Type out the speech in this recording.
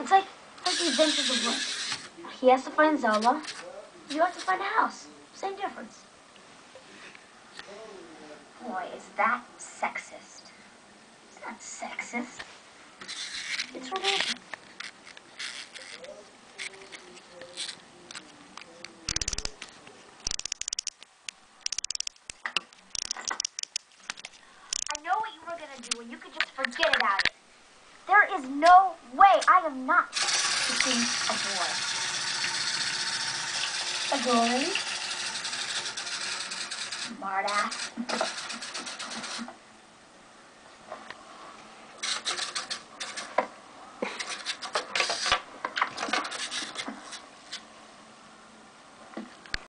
It's like, like the adventures of Link. He has to find Zelda. You have to find a house. Same difference. Boy, is that sexist. It's not sexist. It's romantic. I know what you were gonna do, and you could just forget about it. There is no way I am not kissing a boy. A girl? Smartass.